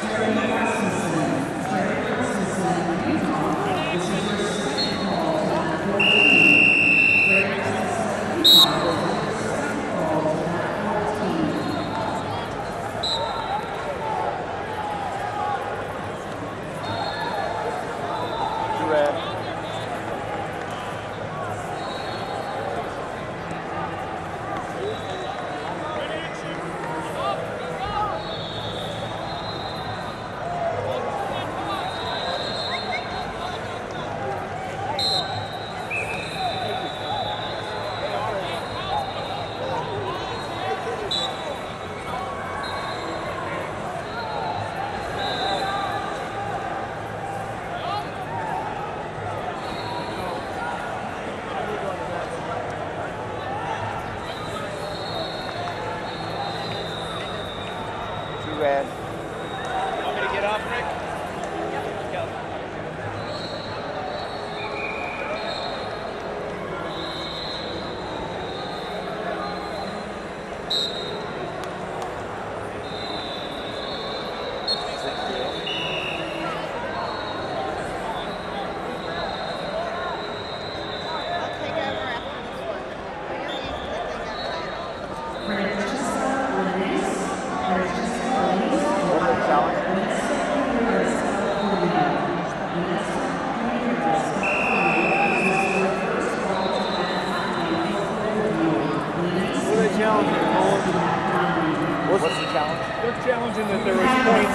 Terry Cassis.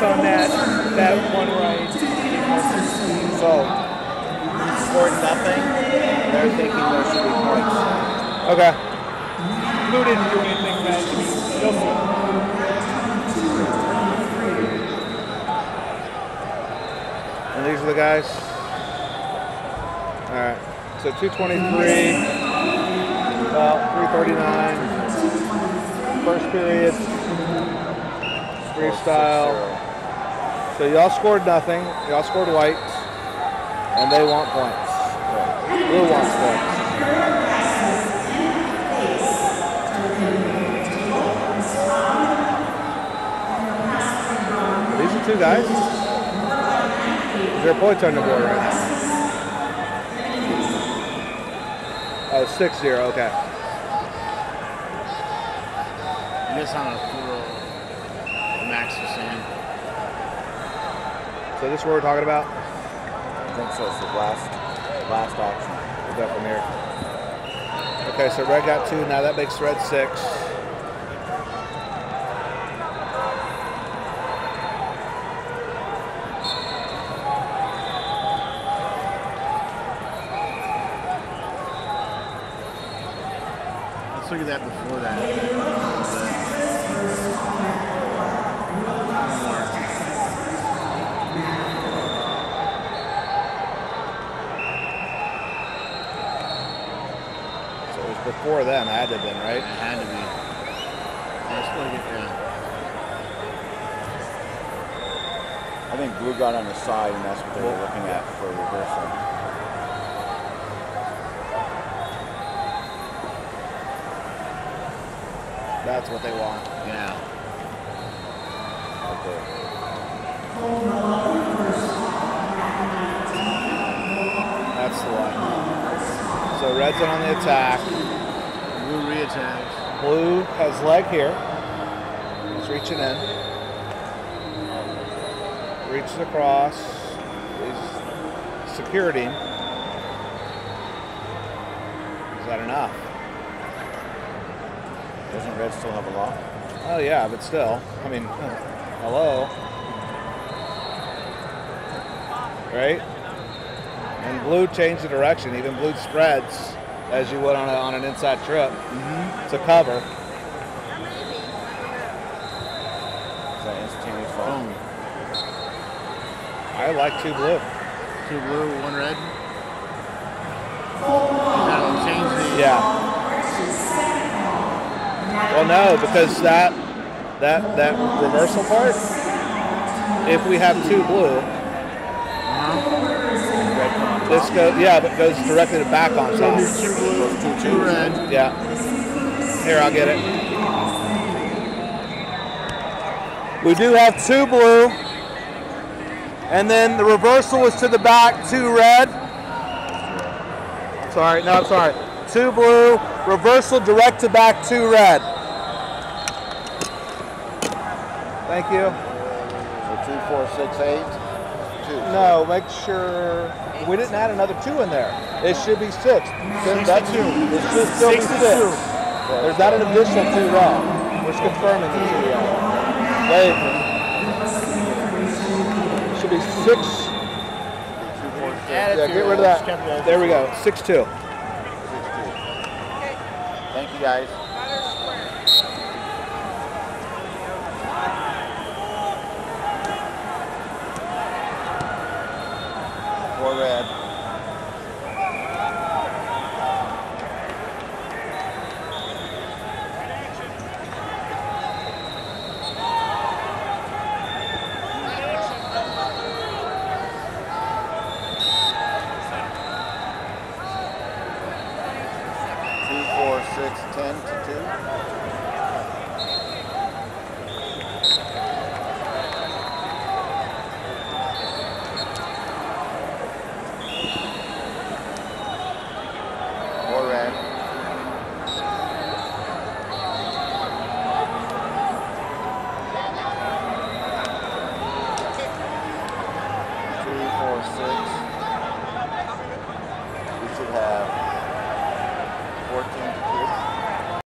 On that that one right. So, scored nothing. They're thinking there should be points. Okay. Blue didn't do anything bad to me. You'll see. And these are the guys. All right. So 223, about 339. First period. Freestyle. So y'all scored nothing. Y'all scored white, and they want points. Blue wants points. These are two guys. There points on the board right now? Oh, six zero. Okay. Miss on a throw. Max was saying. So this is what we're talking about. I think so. It's the last, last option. We'll go from here. Okay, so red got two. Now that makes red six. Let's look at that before that. So it was before them. Had to have been right. It had to be. Let's look at that. I think blue got on the side, and that's what they were looking at for reversal. That's what they want. Yeah. Okay. That's the one. So red's on the attack. Blue has leg here. He's reaching in. Reaches across. He's security. Is that enough? Doesn't red still have a lock? Oh yeah, but still. I mean, hello. Right? And blue changed the direction. Even blue spreads as you would on, a, on an inside trip mm-hmm. to cover. That instantaneous fall? Boom. I like two blue. Two blue, one red. That'll change the. Yeah. Well, no, because that that that reversal part. If we have two blue, this goes yeah, but goes directly to back on top. two red. Yeah. Here, I'll get it. We do have two blue. And then the reversal was to the back, two red. Sorry, no, I'm sorry. Two blue, reversal direct to back, two red. Thank you. So two, four, six, eight. Two. No, make sure we didn't add another two in there. It should be six. Then that's two. It should still Six be six. two. There's not an additional two wrong. We're just confirming the two wrong. Wait. Should be six. Two, four, six. Yeah, get rid of that. There we go. Six two. Thank you, guys. Four